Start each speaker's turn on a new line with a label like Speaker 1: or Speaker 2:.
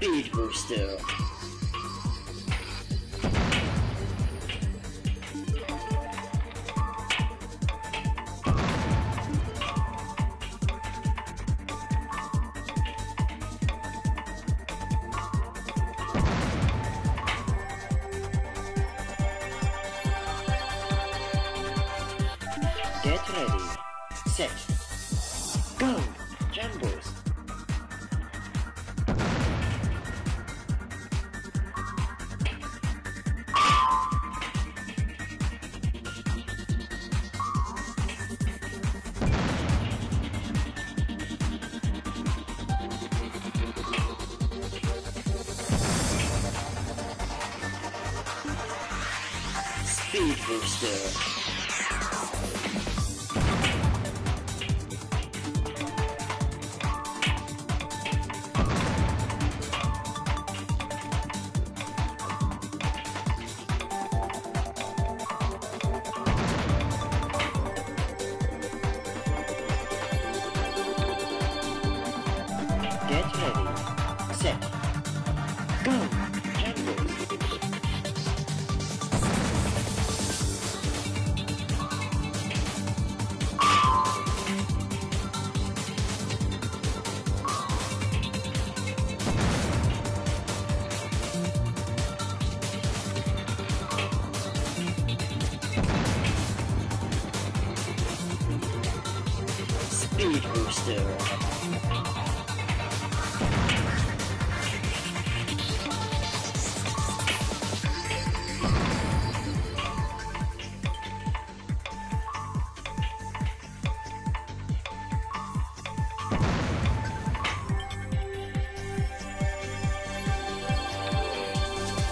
Speaker 1: Speed Booster. Get ready, set, go, Jambos. Speed Booster. Speed Booster.